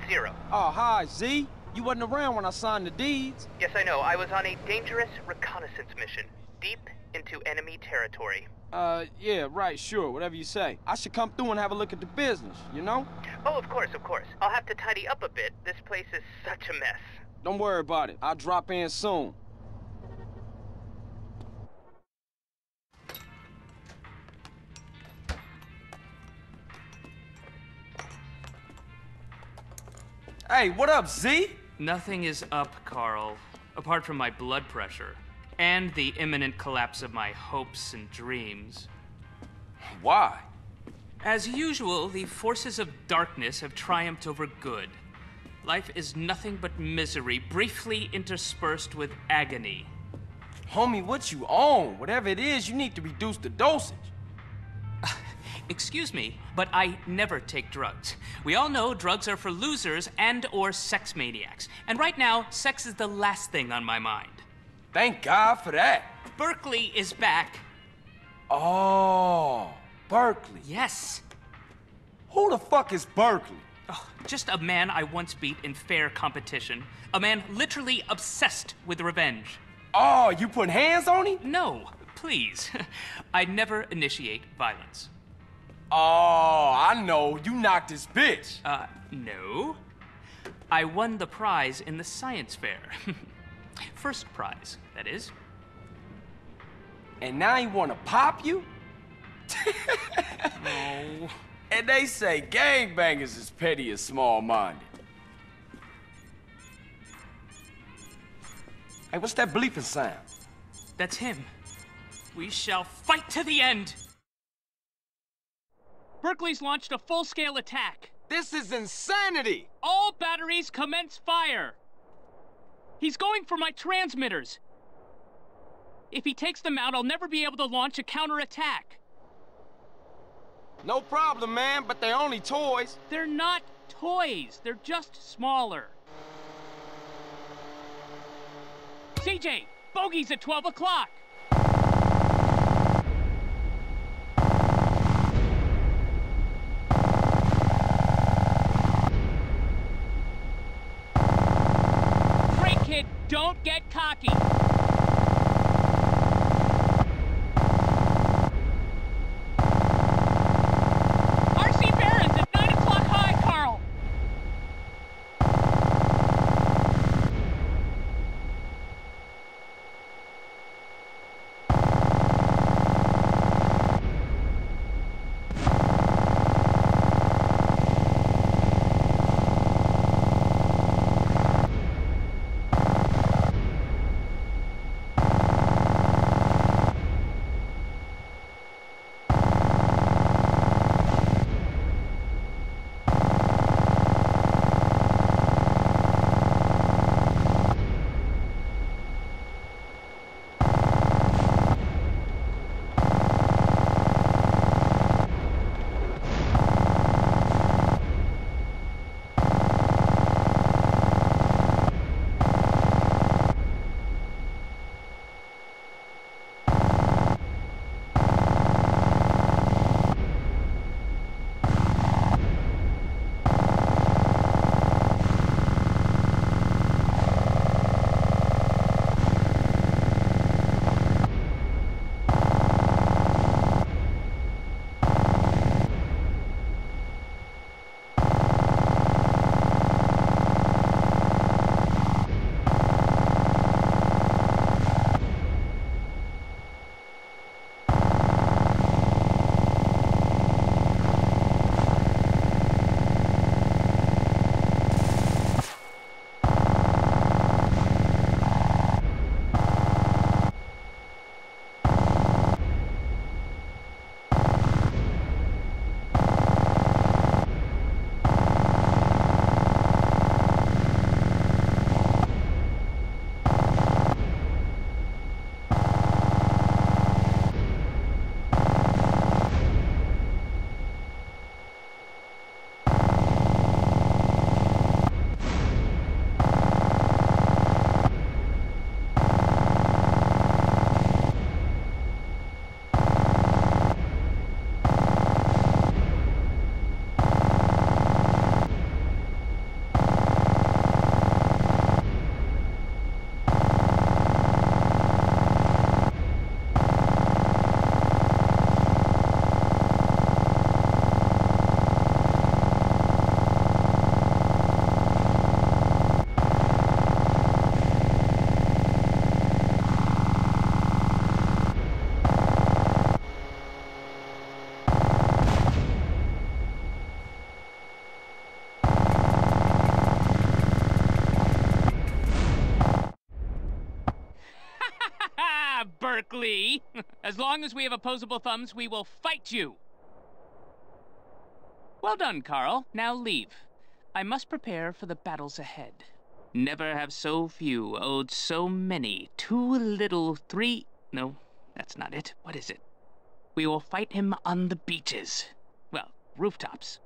It's Zero. Oh, hi, Z. You wasn't around when I signed the deeds. Yes, I know. I was on a dangerous reconnaissance mission, deep into enemy territory. Uh, yeah, right, sure, whatever you say. I should come through and have a look at the business, you know? Oh, of course, of course. I'll have to tidy up a bit. This place is such a mess. Don't worry about it. I'll drop in soon. Hey, what up, Z? Nothing is up, Carl, apart from my blood pressure and the imminent collapse of my hopes and dreams. Why? As usual, the forces of darkness have triumphed over good. Life is nothing but misery, briefly interspersed with agony. Homie, what you own? Whatever it is, you need to reduce the dosage. Excuse me, but I never take drugs. We all know drugs are for losers and or sex maniacs. And right now, sex is the last thing on my mind. Thank God for that. Berkley is back. Oh, Berkley. Yes. Who the fuck is Berkley? Oh, just a man I once beat in fair competition. A man literally obsessed with revenge. Oh, you put hands on him? No, please. I never initiate violence. Oh, I know. You knocked his bitch. Uh, no. I won the prize in the science fair. First prize, that is. And now he wanna pop you? Oh. And they say gangbangers is petty and small-minded. Hey, what's that bleeping sound? That's him. We shall fight to the end! Berkley's launched a full scale attack. This is insanity! All batteries commence fire! He's going for my transmitters. If he takes them out, I'll never be able to launch a counterattack. No problem, man, but they're only toys. They're not toys, they're just smaller. CJ, bogey's at 12 o'clock. Don't get cocky. As long as we have opposable thumbs, we will fight you. Well done, Carl. Now leave. I must prepare for the battles ahead. Never have so few owed so many. Too little, three. No, that's not it. What is it? We will fight him on the beaches. Well, rooftops.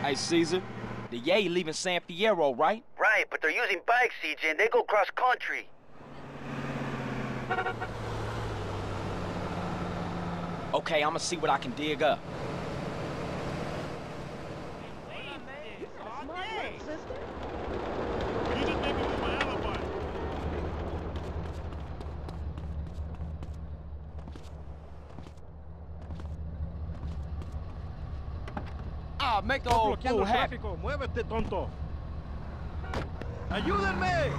Hey, Cesar, the Yay leaving San Fierro, right? Right, but they're using bikes, CJ, and they go cross country. Okay, I'm gonna see what I can dig up. Muévete, tonto. Ayúdenme.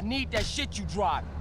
I need that shit you drive.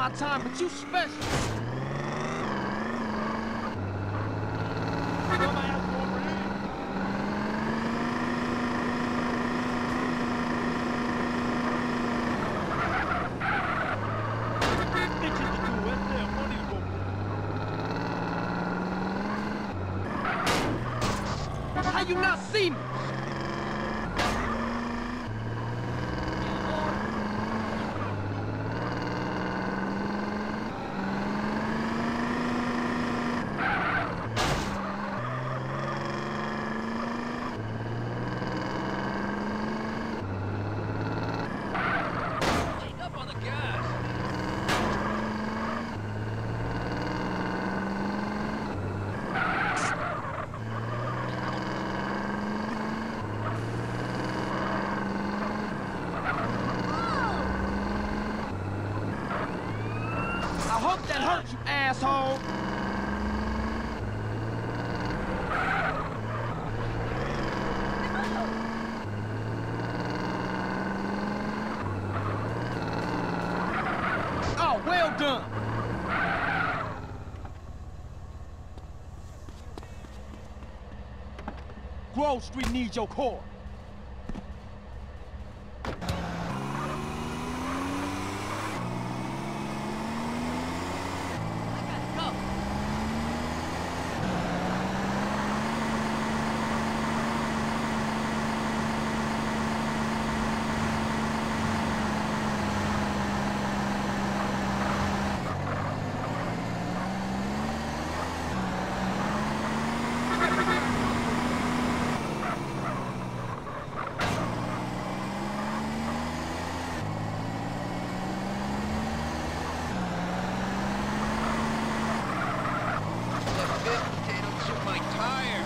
My time, but you special. How you not see me? Take up on the gas. I hope that hurt you, asshole. Oh, well done. Grove Street needs your core. Bit potato chipped my tire.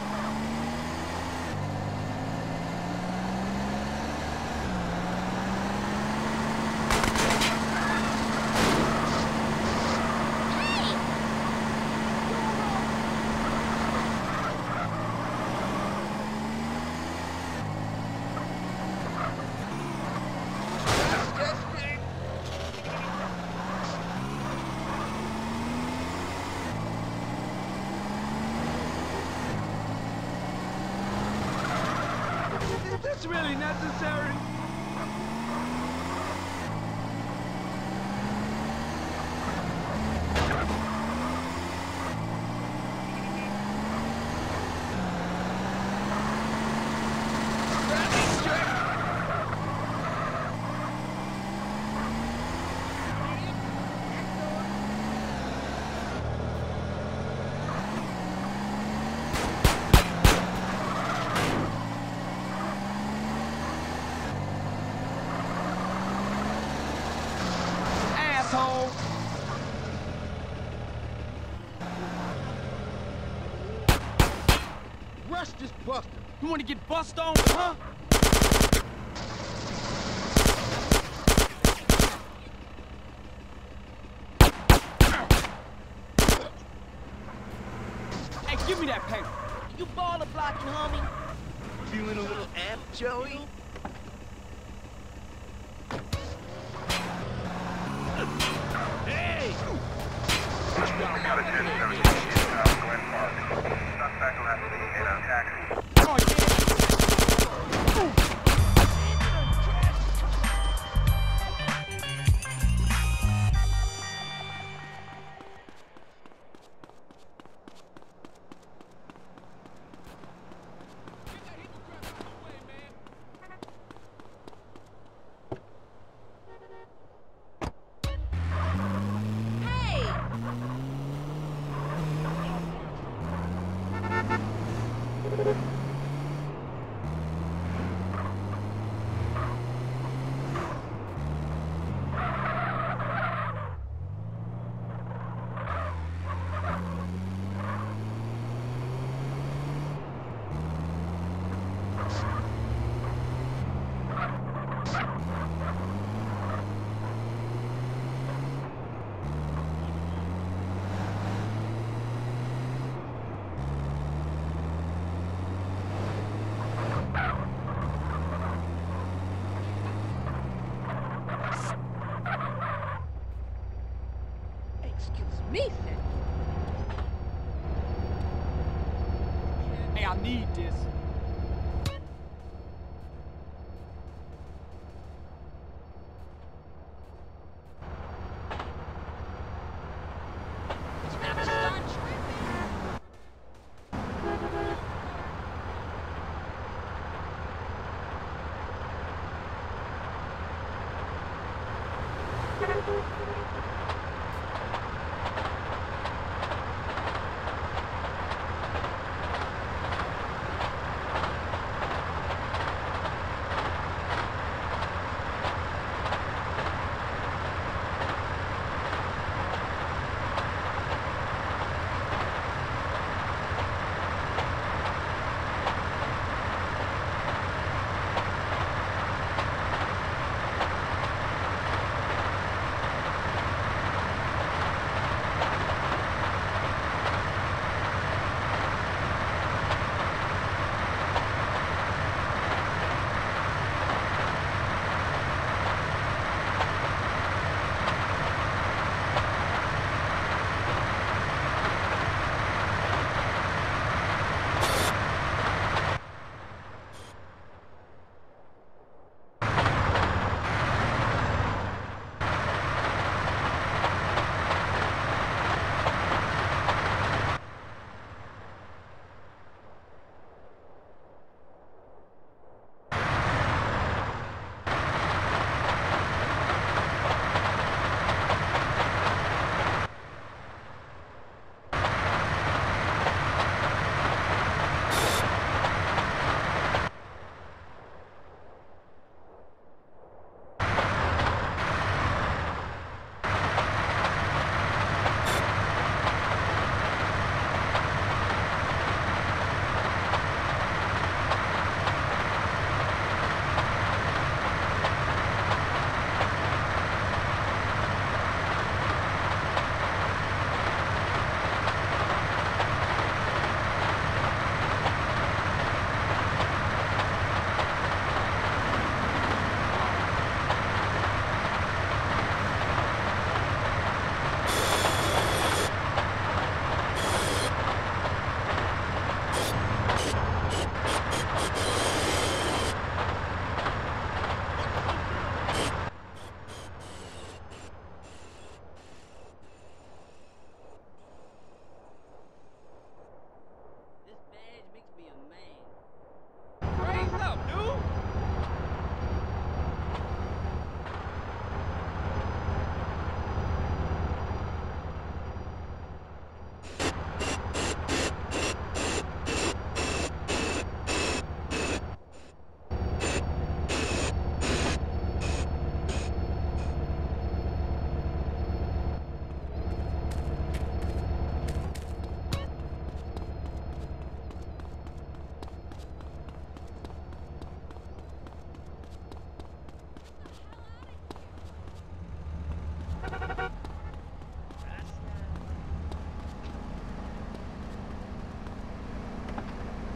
Is this really necessary? Asshole. Rush this buster. You want to get bust on, huh? Hey, give me that paper. You baller blocking, homie? Feeling a little amped, Joey? Need this. This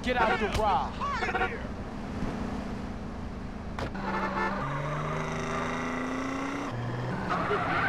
Get out the ride. Get